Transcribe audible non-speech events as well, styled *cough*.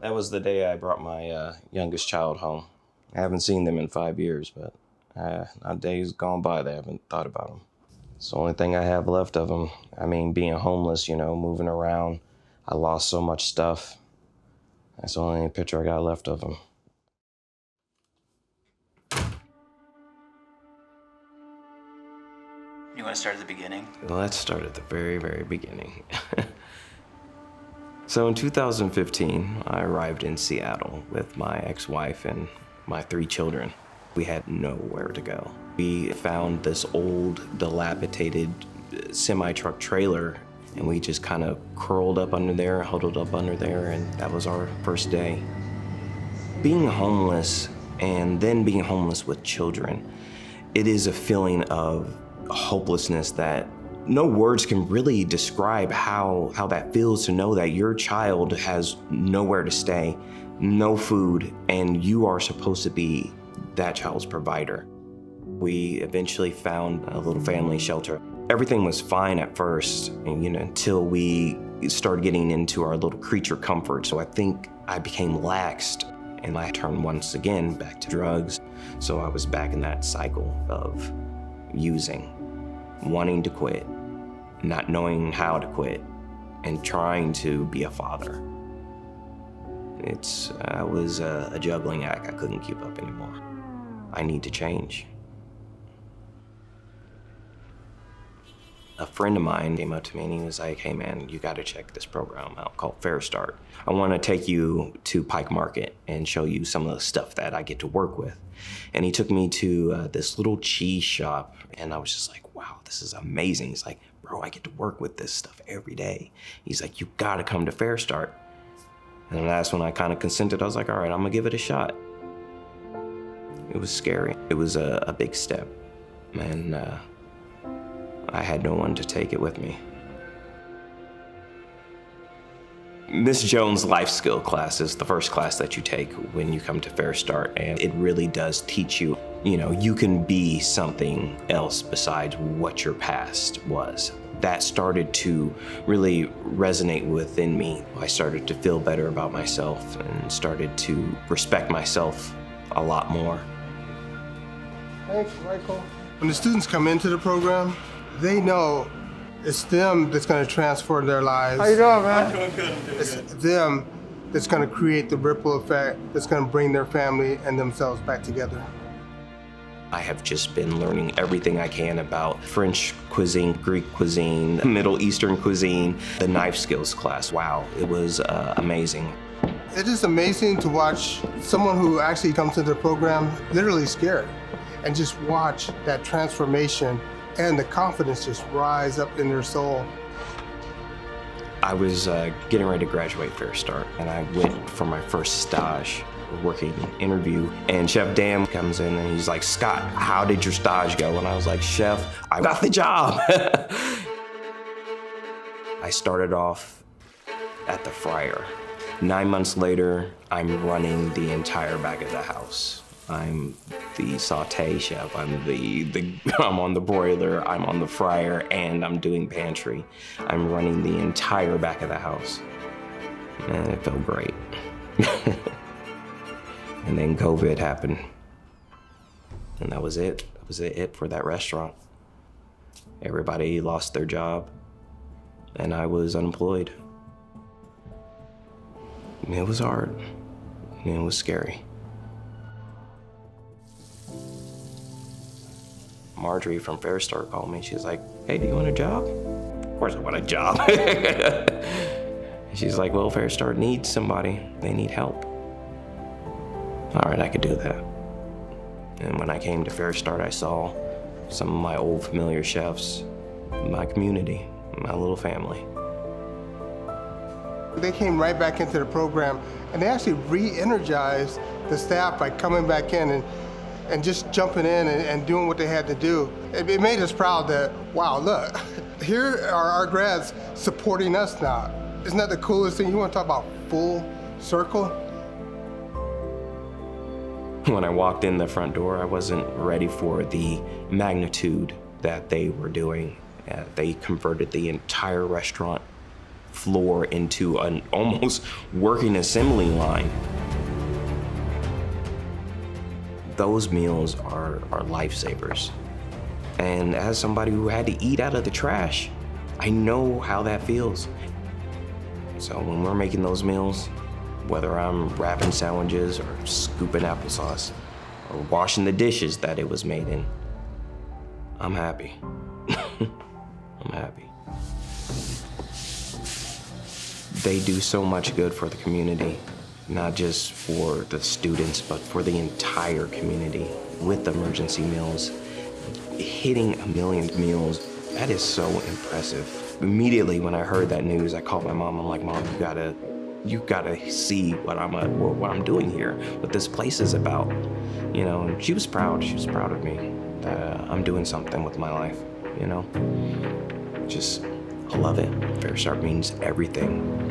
That was the day I brought my uh, youngest child home. I haven't seen them in five years, but uh, not days gone by that I haven't thought about them. It's the only thing I have left of them. I mean, being homeless, you know, moving around, I lost so much stuff. That's the only picture I got left of them. You want to start at the beginning? Let's start at the very, very beginning. *laughs* so in 2015, I arrived in Seattle with my ex-wife and my three children. We had nowhere to go. We found this old, dilapidated semi-truck trailer and we just kind of curled up under there, huddled up under there, and that was our first day. Being homeless and then being homeless with children, it is a feeling of hopelessness that no words can really describe how, how that feels to know that your child has nowhere to stay, no food, and you are supposed to be that child's provider. We eventually found a little family shelter. Everything was fine at first, you know, until we started getting into our little creature comfort. So I think I became laxed and I turned once again back to drugs. So I was back in that cycle of using, wanting to quit, not knowing how to quit, and trying to be a father. It's, uh, was a, a juggling act I couldn't keep up anymore. I need to change. A friend of mine came up to me and he was like, hey man, you gotta check this program out called FareStart. I wanna take you to Pike Market and show you some of the stuff that I get to work with. And he took me to uh, this little cheese shop and I was just like, wow, this is amazing. He's like, bro, I get to work with this stuff every day. He's like, you gotta come to FareStart. And that's when I kind of consented. I was like, all right, I'm gonna give it a shot. It was scary. It was a, a big step. And uh, I had no one to take it with me. Miss Jones' life skill class is the first class that you take when you come to FareStart, and it really does teach you, you know, you can be something else besides what your past was. That started to really resonate within me. I started to feel better about myself and started to respect myself a lot more. Thanks, Michael. When the students come into the program, they know it's them that's going to transform their lives. How you doing, man? I'm doing good. I'm It's them that's going to create the ripple effect that's going to bring their family and themselves back together. I have just been learning everything I can about French cuisine, Greek cuisine, *laughs* Middle Eastern cuisine, the knife skills class. Wow, it was uh, amazing. It is amazing to watch someone who actually comes into the program literally scared and just watch that transformation and the confidence just rise up in their soul. I was uh, getting ready to graduate FareStart, and I went for my first stage working interview. And Chef Dan comes in and he's like, Scott, how did your stage go? And I was like, Chef, I got the job. *laughs* I started off at the fryer. Nine months later, I'm running the entire back of the house. I'm the saute chef. I'm the, the *laughs* I'm on the broiler. I'm on the fryer, and I'm doing pantry. I'm running the entire back of the house, and it felt great. *laughs* and then COVID happened, and that was it. That was it for that restaurant. Everybody lost their job, and I was unemployed. And It was hard. and It was scary. Marjorie from FareStart called me. She's like, hey, do you want a job? Of course I want a job. *laughs* She's like, well, FareStart needs somebody. They need help. All right, I could do that. And when I came to FareStart, I saw some of my old familiar chefs, my community, my little family. They came right back into the program and they actually re-energized the staff by coming back in and, and just jumping in and, and doing what they had to do. It, it made us proud that, wow, look, *laughs* here are our grads supporting us now. Isn't that the coolest thing? You want to talk about full circle? *laughs* When I walked in the front door, I wasn't ready for the magnitude that they were doing. Uh, they converted the entire restaurant floor into an *laughs* almost working assembly line. Those meals are, are lifesavers. And as somebody who had to eat out of the trash, I know how that feels. So when we're making those meals, whether I'm wrapping sandwiches or scooping applesauce or washing the dishes that it was made in, I'm happy. *laughs* I'm happy. They do so much good for the community, not just for the students, but for the entire community with emergency meals. Hitting a million meals, that is so impressive. Immediately when I heard that news, I called my mom. I'm like, Mom, you gotta, you gotta see what I'm, uh, what I'm doing here, what this place is about. You know, and she was proud. She was proud of me that uh, I'm doing something with my life. You know, just I love it. FareStart means everything